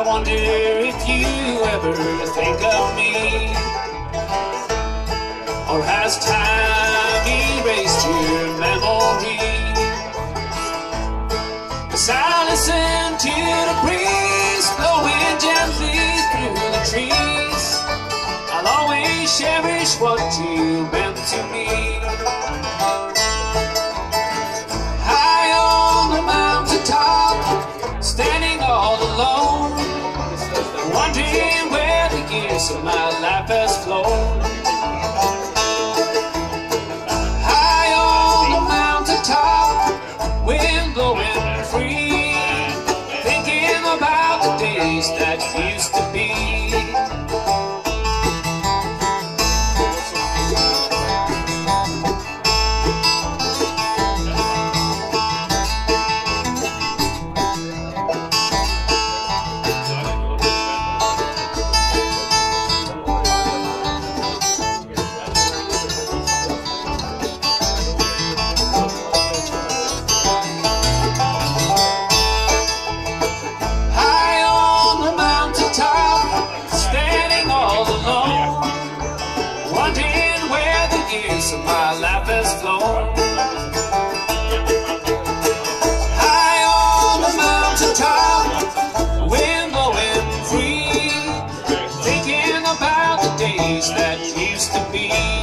I wonder if you ever think of me. Or has time erased your memory? As I listen to the breeze blowing gently through the trees, I'll always cherish what you meant to me. Years of my life has flown. High on the mountain top, wind blowing free, thinking about the days that used to. years so my life has flown. High on the mountain top, wind blowing free, thinking about the days that used to be.